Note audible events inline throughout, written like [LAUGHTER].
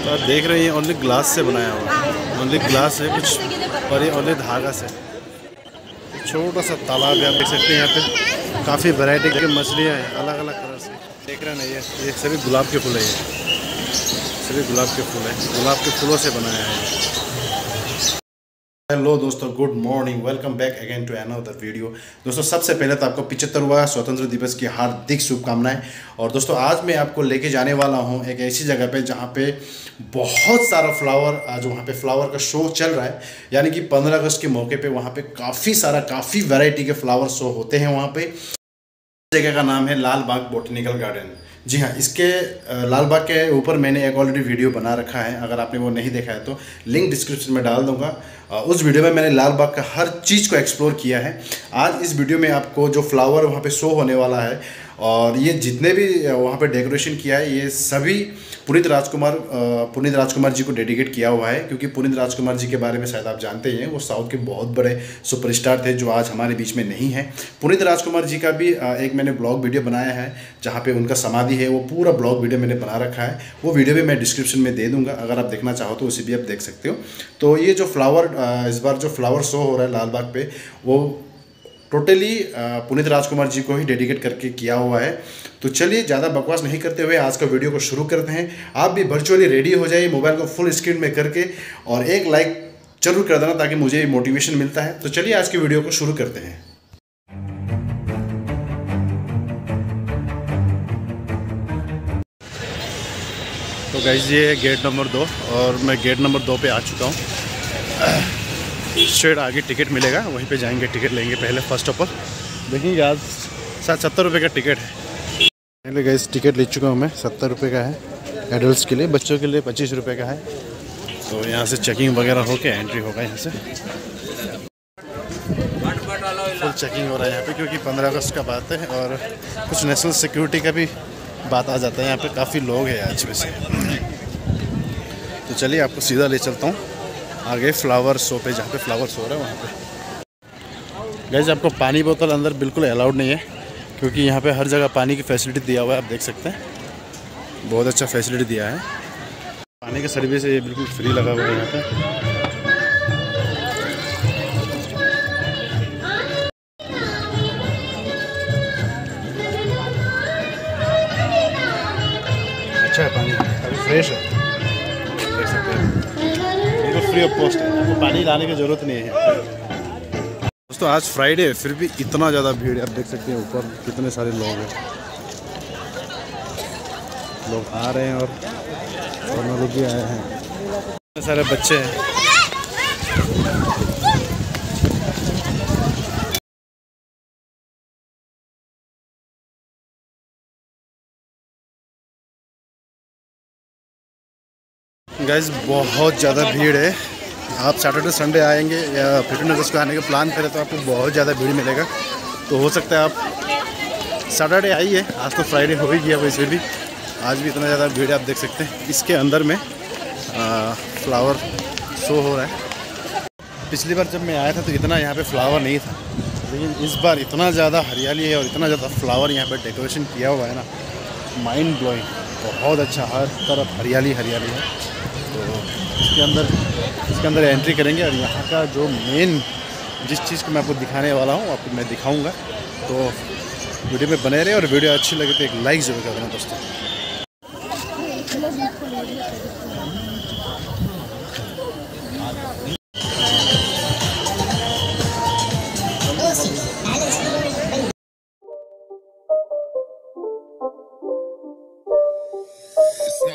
तो आप देख रहे हैं ओनली ग्लास से बनाया हुआ ओनली ग्लास है, कुछ और ये ओनली धागा से। छोटा सा तालाब है, आप देख सकते हैं यहाँ पे। काफ़ी वैरायटी की मछलियाँ हैं अलग अलग कलर से। देख रहे हैं ये ये सभी गुलाब के फूल है ये। सभी गुलाब के फूल हैं, गुलाब के फूलों से बनाया है। हेलो दोस्तों good morning welcome back again to another video दोस्तों, सबसे पहले तो आपको पिछहत्तरवा स्वतंत्र दिवस की हार्दिक शुभकामनाएँ। और दोस्तों, आज मैं आपको लेके जाने वाला हूँ एक ऐसी जगह पे जहाँ पे बहुत सारा फ्लावर आज वहाँ पे फ्लावर का शो चल रहा है। यानी कि 15 अगस्त के मौके पे वहाँ पे काफ़ी सारा, काफ़ी वैरायटी के फ्लावर शो होते हैं वहाँ पे। जगह का नाम है लाल बाग बोटनिकल गार्डन जी हाँ इसके लाल बाग के ऊपर मैंने एक ऑलरेडी वीडियो बना रखा है, अगर आपने वो नहीं देखा है तो लिंक डिस्क्रिप्शन में डाल दूँगा। उस वीडियो में मैंने लाल बाग का हर चीज़ को एक्सप्लोर किया है। आज इस वीडियो में आपको जो फ्लावर वहाँ पे शो होने वाला है और ये जितने भी वहाँ पे डेकोरेशन किया है, ये सभी पुनीत राजकुमार पुनीत राजकुमार जी को डेडिकेट किया हुआ है, क्योंकि पुनीत राजकुमार जी के बारे में शायद आप जानते ही हैं, वो साउथ के बहुत बड़े सुपरस्टार थे जो आज हमारे बीच में नहीं हैं। पुनीत राजकुमार जी का भी एक मैंने ब्लॉग वीडियो बनाया है, जहाँ पे उनका समाधि है, वो पूरा ब्लॉग वीडियो मैंने बना रखा है। वो वीडियो भी मैं डिस्क्रिप्शन में दे दूँगा, अगर आप देखना चाहो तो उसे भी आप देख सकते हो। तो ये जो फ्लावर इस बार जो फ्लावर शो हो रहा है लाल बाग वो टोटली पुनीत राजकुमार जी को ही डेडिकेट करके किया हुआ है। तो चलिए, ज़्यादा बकवास नहीं करते हुए आज का वीडियो को शुरू करते हैं। आप भी वर्चुअली रेडी हो जाइए मोबाइल को फुल स्क्रीन में करके और एक लाइक ज़रूर कर देना ताकि मुझे मोटिवेशन मिलता है। तो चलिए, आज की वीडियो को शुरू करते हैं। तो गाइज़ ये गेट नंबर दो और मैं गेट नंबर दो पे आ चुका हूँ। स्ट्रेट आगे टिकट मिलेगा, वहीं पे जाएँगे, टिकट लेंगे पहले फ़र्स्ट ऑफ़ ऑल देखेंगे आज सात सत्तर रुपये का टिकट है। पहले गए टिकट ले चुका हूँ मैं, सत्तर रुपये का है एडल्ट के लिए, बच्चों के लिए पच्चीस रुपये का है। तो यहाँ से चेकिंग वगैरह होके एंट्री होगा यहाँ से। फुल चेकिंग हो रहा है यहाँ पे, क्योंकि पंद्रह अगस्त का बात है और कुछ नेशनल सिक्योरिटी का भी बात आ जाता है यहाँ पे। काफ़ी लोग हैं आज वैसे। तो चलिए, आपको सीधा ले चलता हूँ। आगे फ्लावर शो पे, जहाँ पे फ्लावर शो रहा है, वहाँ पे। गैस आपको पानी बोतल अंदर बिल्कुल अलाउड नहीं है, क्योंकि यहाँ पे हर जगह पानी की फैसिलिटी दिया हुआ है, आप देख सकते हैं। बहुत अच्छा फैसिलिटी दिया है। पानी की सर्विस ये बिल्कुल फ्री लगा हुआ है यहाँ पे। अच्छा है पानी। काफ़ी फ्रेश हैं। फ्री ऑफ़ कॉस्ट है। तो पानी लाने की ज़रूरत नहीं है। दोस्तों, आज फ्राइडे है, फिर भी इतना ज़्यादा भीड़ है। आप देख सकते हैं ऊपर कितने सारे लोग हैं। लोग आ रहे हैं और लोग भी आए हैं। सारे बच्चे हैं। गैस बहुत ज़्यादा भीड़ है। आप सैटरडे संडे आएँगे या फिफ्टीन अगस्त को आने का प्लान करें तो आपको बहुत ज़्यादा भीड़ मिलेगा। तो हो सकता है आप सैटरडे आइए आज तो फ्राइडे हो ही गया वैसे भी। आज भी इतना ज़्यादा भीड़ आप देख सकते हैं। इसके अंदर में आ, फ्लावर शो हो रहा है। पिछली बार जब मैं आया था तो इतना यहाँ पे फ्लावर नहीं था। लेकिन इस बार इतना ज़्यादा हरियाली है और इतना ज़्यादा फ्लावर यहाँ पर डेकोरेशन किया हुआ है ना। माइंड ब्लोइंग बहुत अच्छा हर तरफ़ हरियाली हरियाली है। तो इसके अंदर इसके अंदर एंट्री करेंगे और यहाँ का जो मेन जिस चीज़ को मैं आपको दिखाने वाला हूँ, आपको मैं दिखाऊँगा। तो वीडियो में बने रहे और वीडियो अच्छी लगे तो एक लाइक ज़रूर कर देना दोस्तों।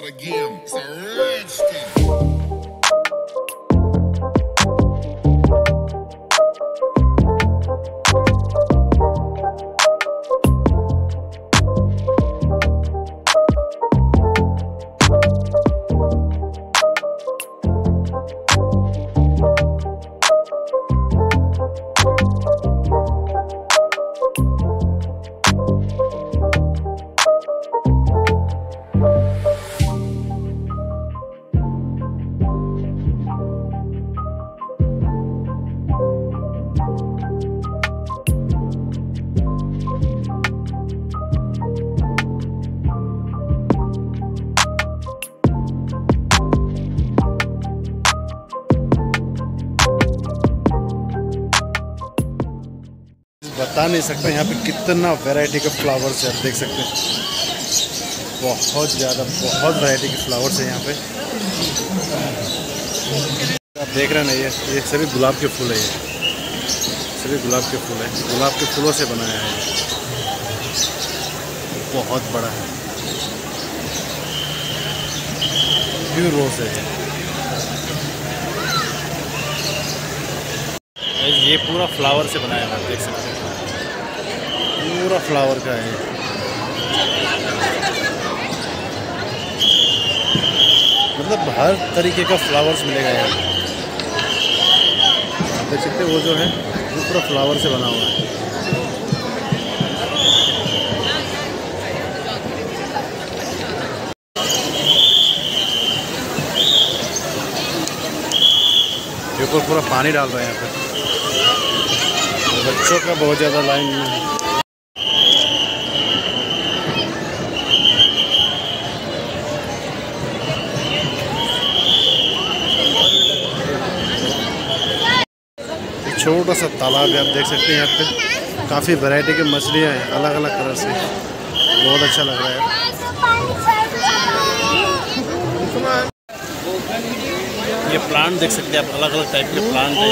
Again. It's a बता नहीं सकता यहाँ पे कितना वैरायटी के फ्लावर्स है, आप देख सकते हैं। बहुत ज़्यादा, बहुत वैरायटी के फ्लावर्स है यहाँ पे। आप देख रहे हैं ना, ये ये सभी गुलाब के फूल है ये। सभी गुलाब के फूल है। गुलाब के फूलों से बनाया है। बहुत बड़ा है। प्योर रोज है ये। पूरा फ्लावर से बनाया है देख सकते हैं। पूरा फ्लावर का है। मतलब हर तरीके का फ्लावर्स मिलेगा यहाँ। देख सकते वो जो है, वो पूरा फ्लावर से बना हुआ है। पूरा पानी डाल रहे हैं यहाँ पे। बच्चों का बहुत ज़्यादा लाइन छोटा सा तालाब है, आप देख सकते हैं यहाँ पे। काफ़ी वैरायटी की मछलियाँ हैं अलग अलग कलर से। बहुत अच्छा लग रहा है। ये प्लांट देख सकते हैं आप अलग अलग टाइप के प्लांट हैं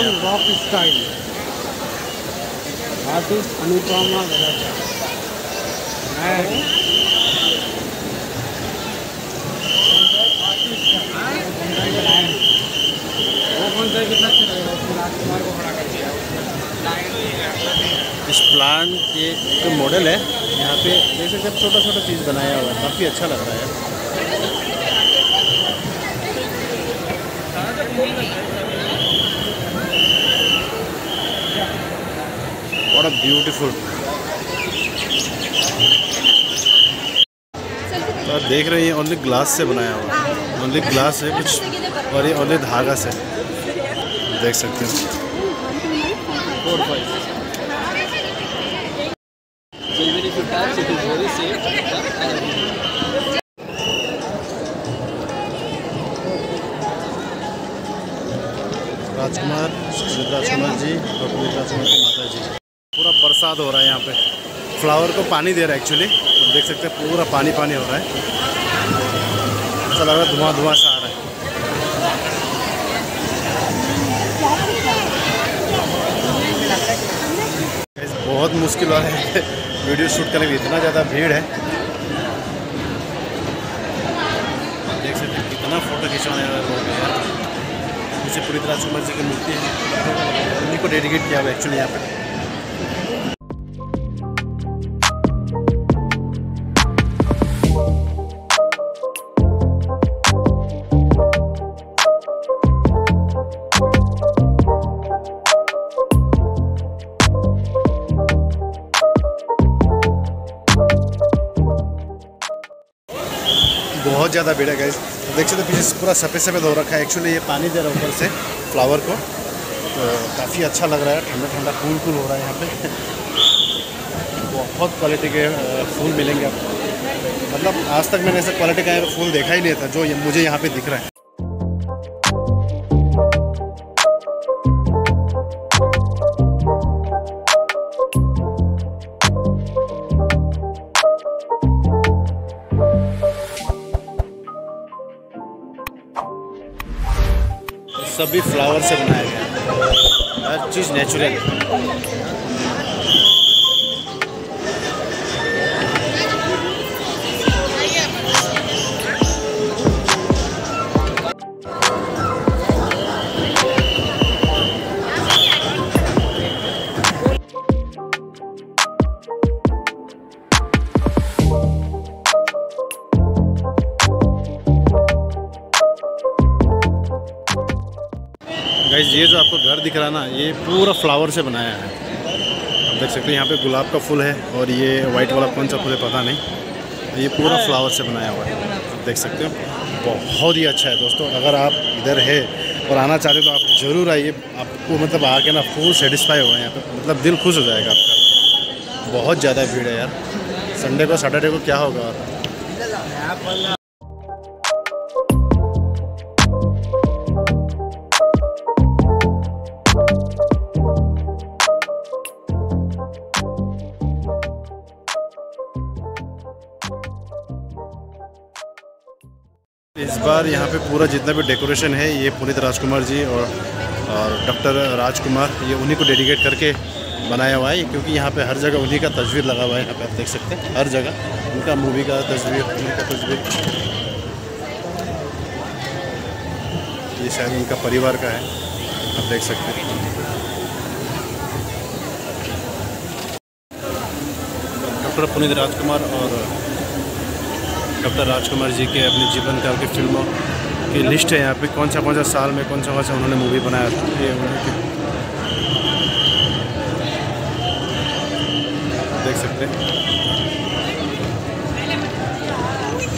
वो कौन सा कितना अच्छा लगेगा उसको राजकुमार को खड़ा कर दिया इस प्लांट के जो तो मॉडल है। यहाँ पे देख सकते हैं छोटा छोटा चीज़ बनाया हुआ है। काफ़ी अच्छा लग रहा है। और ब्यूटीफुल तो आप देख रहे हैं ओनली ग्लास से बनाया हुआ है। ओनली ग्लास है कुछ और ये ओनली धागा से। देख सकते हैं। Four five it is very safe. Rajkumar Rajkumar ji और पुनीत राजकुमार की माता जी। पूरा बरसात हो रहा है यहाँ पे। फ्लावर को पानी दे रहा है एक्चुअली तो देख सकते हैं, पूरा पानी पानी हो रहा है। ऐसा लग रहा है धुआँ धुआँ सा आ रहा है। बहुत मुश्किल हो रहा है। वीडियो शूट करने में इतना ज़्यादा भीड़ है। देख सकते हैं कितना फ़ोटो खिंचवाने वाला लोग यार। पूरी तरह राजकुमार जी की मूर्ति है। उन्हीं को डेडिकेट किया हुआ एक्चुअली यहाँ पे। बहुत ज़्यादा भीड़ है गाइस देख सकते पीछे पूरा सफ़ेद सफ़ेद हो रखा है. एक्चुअली ये पानी दे रहा है ऊपर से फ्लावर को. तो काफ़ी अच्छा लग रहा है. ठंडा ठंडा कूल कूल हो रहा है यहाँ पे. बहुत क्वालिटी के फूल मिलेंगे आपको. मतलब आज तक मैंने ऐसा क्वालिटी का फूल देखा ही नहीं था, जो मुझे यहाँ पे दिख रहा है. सभी फ्लावर से बनाया गया हर चीज़ नेचुरल घर दिख रहा ना, ये पूरा फ्लावर से बनाया है। आप देख सकते हैं, यहाँ पे गुलाब का फूल है और ये वाइट वाला कौन सा फूल है पता नहीं। ये पूरा फ्लावर से बनाया हुआ है। आप देख सकते हो, बहुत ही अच्छा है दोस्तों। अगर आप इधर है और आना चाहते हो तो आप ज़रूर आइए। आपको मतलब आके ना फुल सेटिस्फाई होगा यहाँ पर मतलब दिल खुश हो जाएगा आपका। बहुत ज़्यादा भीड़ है यार। संडे को सैटरडे को क्या होगा? पूरा जितना भी डेकोरेशन है, ये पुनीत राजकुमार जी और और डॉक्टर राजकुमार, ये उन्हीं को डेडिकेट करके बनाया हुआ है, क्योंकि यहाँ पे हर जगह उन्हीं का तस्वीर लगा हुआ है, यहाँ पे आप देख सकते हैं, हर जगह उनका मूवी का तस्वीर उन्हीं का तस्वीर। ये शायद उनका परिवार का है, आप देख सकते हैं। डॉक्टर पुनीत राजकुमार और डॉक्टर राजकुमार जी के अपने जीवन काल की फ़िल्मों की लिस्ट है यहाँ पे, कौन सा कौन सा साल में, कौन सा कौन सा उन्होंने मूवी बनाया था? ये देख सकते हैं।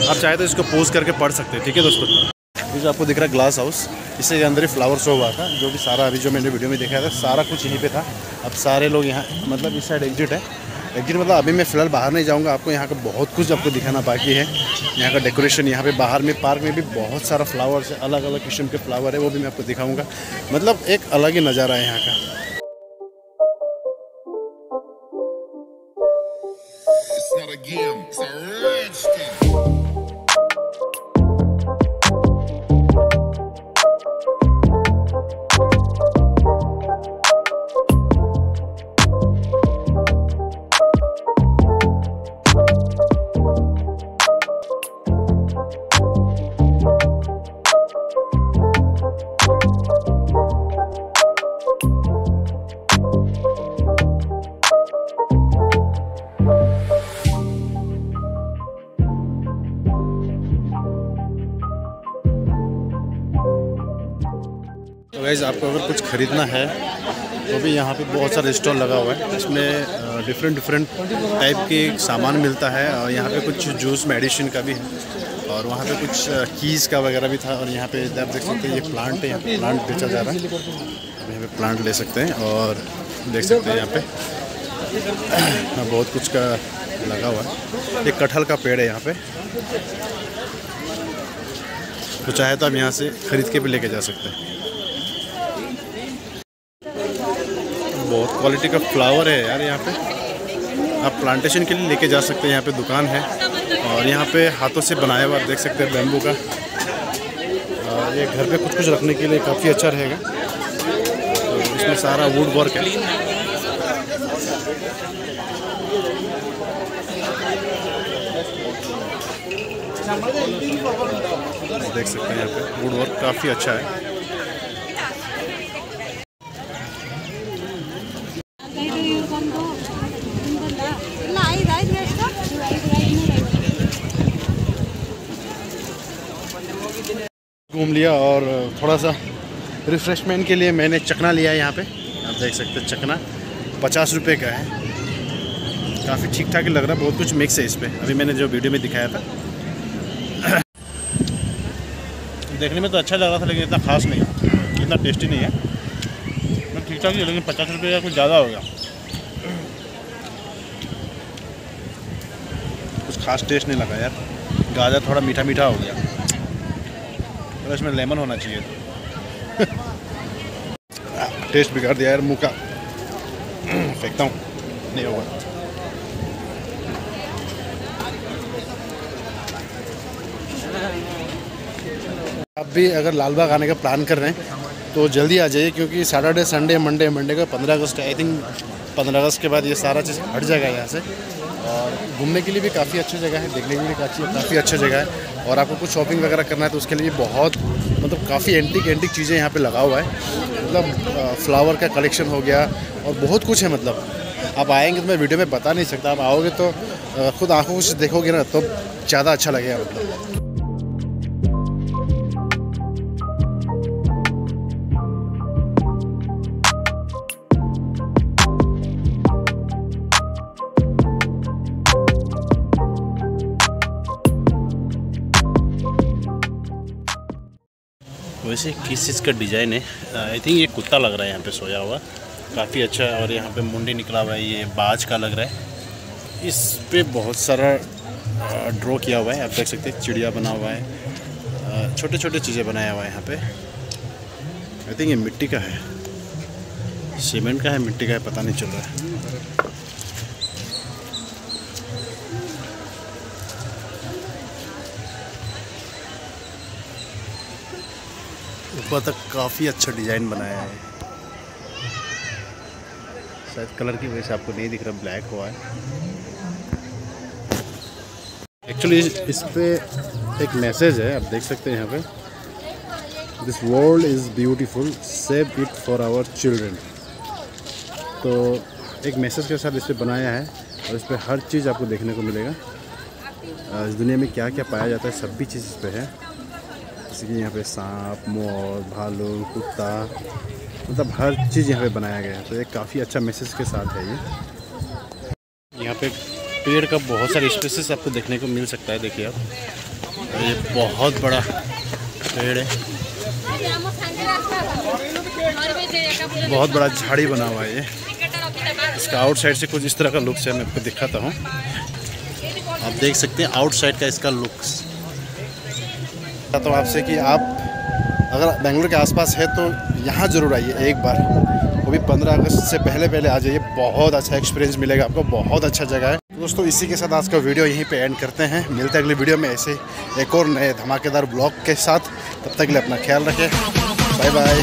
आप चाहे तो इसको पोज करके पढ़ सकते हैं, ठीक है दोस्तों? ये जो आपको दिख रहा है ग्लास हाउस इससे अंदर ही फ्लावर शो हुआ था, जो कि सारा अभी जो मैंने वीडियो में देखा था, सारा कुछ यहीं पे था। अब सारे लोग यहाँ मतलब इस साइड एग्जिट है। एग्जिट मतलब अभी मैं फ़िलहाल बाहर नहीं जाऊँगा आपको यहाँ का बहुत कुछ आपको दिखाना बाकी है। यहाँ का डेकोरेशन यहाँ पे बाहर में पार्क में भी बहुत सारा फ्लावर्स है अलग अलग किस्म के फ्लावर है वो भी मैं आपको दिखाऊँगा। मतलब एक अलग ही नज़ारा है यहाँ का। It's not a game, it's a rich thing. Guys आपको अगर कुछ ख़रीदना है तो भी यहाँ पे बहुत सारा स्टॉल लगा हुआ है। इसमें डिफरेंट डिफरेंट टाइप के सामान मिलता है और यहाँ पे कुछ जूस मेडिसिन का भी है और वहाँ पे कुछ कीज़ का वगैरह भी था और यहाँ पे आप देख सकते हैं ये प्लांट है यहाँ पे प्लांट बेचा जा रहा है। यहाँ पे प्लांट ले सकते हैं और देख सकते हैं यहाँ पे। [CLEARS THROAT] हाँ, बहुत कुछ का लगा हुआ है। एक कटहल का पेड़ है यहाँ पे। तो चाहे तो आप यहाँ से ख़रीद के भी लेके जा सकते हैं। बहुत क्वालिटी का फ्लावर है यार यहाँ पे। आप प्लांटेशन के लिए लेके जा सकते हैं, यहाँ पे दुकान है। और यहाँ पे हाथों से बनाया हुआ आप देख सकते हैं बैम्बू का। और ये घर पे कुछ कुछ रखने के लिए काफ़ी अच्छा रहेगा। तो इसमें सारा वुड वर्क है। देख सकते हैं यहाँ पे वुड वर्क काफ़ी अच्छा है। लिया और थोड़ा सा रिफ़्रेशमेंट के लिए मैंने चकना लिया है यहाँ पे। आप देख सकते हैं चकना पचास रुपये का है। काफ़ी ठीक ठाक लग रहा है, बहुत कुछ मिक्स है इस पर अभी मैंने जो वीडियो में दिखाया था। देखने में तो अच्छा लग रहा था, लेकिन इतना खास नहीं इतना टेस्टी नहीं है। मैं ठीक ठाक ही, लेकिन पचास रुपये का कुछ ज़्यादा हो गया। कुछ खास टेस्ट नहीं लगा यार। गाजर थोड़ा मीठा मीठा हो गया। और इसमें लेमन होना चाहिए। [LAUGHS] टेस्ट बिगाड़ दिया यार मुँह का। [CLEARS THROAT] फेंकता हूँ। नहीं होगा। आप भी अगर लाल बाग आने का प्लान कर रहे हैं तो जल्दी आ जाइए, क्योंकि सैटरडे संडे मंडे मंडे का पंद्रह अगस्त आई थिंक पंद्रह अगस्त के बाद ये सारा चीज़ हट जाएगा यहाँ से। और घूमने के लिए भी काफ़ी अच्छी जगह है, देखने के लिए काफ़ी काफ़ी अच्छी जगह है। और आपको कुछ शॉपिंग वगैरह करना है तो उसके लिए बहुत मतलब काफ़ी एंटिक एंटिक चीज़ें यहाँ पे लगा हुआ है। मतलब फ्लावर का कलेक्शन हो गया और बहुत कुछ है मतलब। आप आएँगे तो मैं वीडियो में बता नहीं सकता। आप आओगे तो खुद आँखों से देखोगे ना तो ज़्यादा अच्छा लगेगा मतलब। वैसे किस चीज़ का डिज़ाइन है? आई थिंक ये कुत्ता लग रहा है यहाँ पे सोया हुआ। काफ़ी अच्छा है और यहाँ पे मुंडी निकला हुआ है, ये बाज का लग रहा है। इस पे बहुत सारा ड्रॉ किया हुआ है, आप देख सकते हैं, चिड़िया बना हुआ है। छोटे छोटे चीज़ें बनाया हुआ है यहाँ पे। आई थिंक ये मिट्टी का है। सीमेंट का है, मिट्टी का है, पता नहीं चल रहा है। ऊपर तक काफ़ी अच्छा डिज़ाइन बनाया है। शायद कलर की वजह से आपको नहीं दिख रहा, ब्लैक हुआ है। एक्चुअली इस पर एक मैसेज है, आप देख सकते हैं यहाँ पे। This world is beautiful save it for our children तो एक मैसेज के साथ इस पर बनाया है, और इस पर हर चीज़ आपको देखने को मिलेगा। इस दुनिया में क्या क्या पाया जाता है, सब भी चीज़ इस पर है। जैसे कि यहाँ पे सांप, मोर, भालू, कुत्ता मतलब हर चीज़ यहाँ पे बनाया गया है। तो ये काफ़ी अच्छा मैसेज के साथ है ये। यहाँ पे पेड़ का बहुत सारे स्पेसिस आपको देखने को मिल सकता है, देखिए आप। ये बहुत बड़ा पेड़ है। बहुत बड़ा झाड़ी बना हुआ है ये। इसका आउटसाइड से कुछ इस तरह का लुक्स है, मैं आपको दिखाता हूँ। आप देख सकते हैं आउटसाइड का इसका लुक्स हूँ आपसे कि आप अगर बेंगलुरु के आसपास है तो यहाँ ज़रूर आइए एक बार। वो भी पंद्रह अगस्त से पहले पहले आ जाइए। बहुत अच्छा एक्सपीरियंस मिलेगा आपको। बहुत अच्छा जगह है। दोस्तों, इसी के साथ आज का वीडियो यहीं पे एंड करते हैं। मिलते हैं अगले वीडियो में ऐसे एक और नए धमाकेदार ब्लॉग के साथ। तब तक के लिए अपना ख्याल रखें। Bye bye.